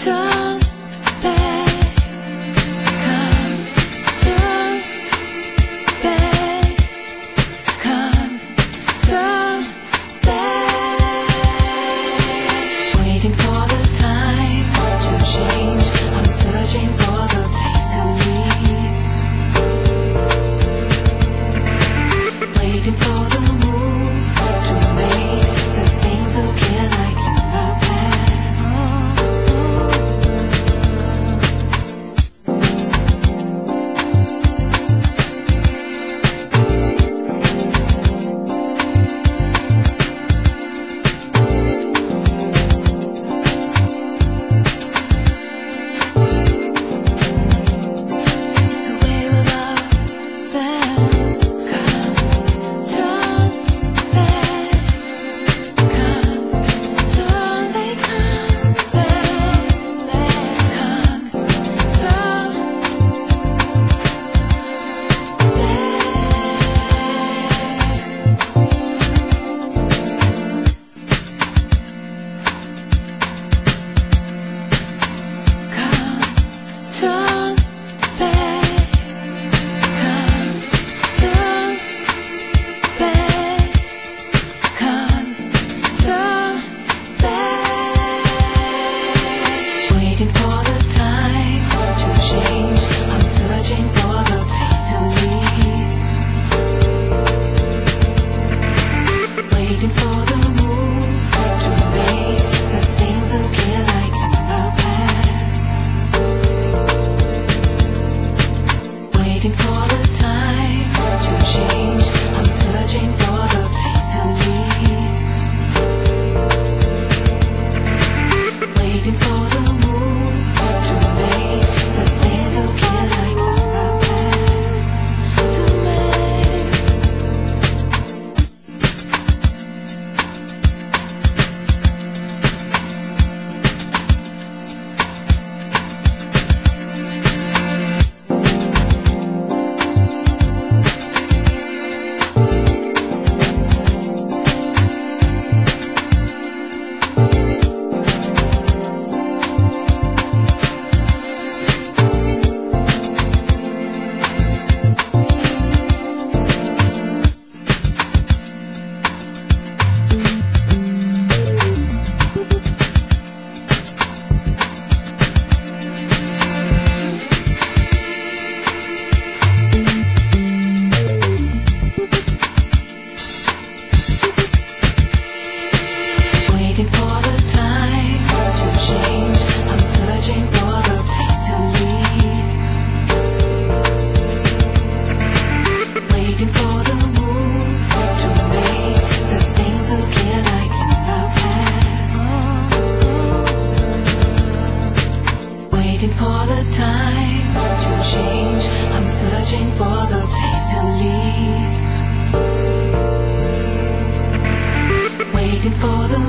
time. Looking for the time to change. I'm searching for the place to leave. Waiting for the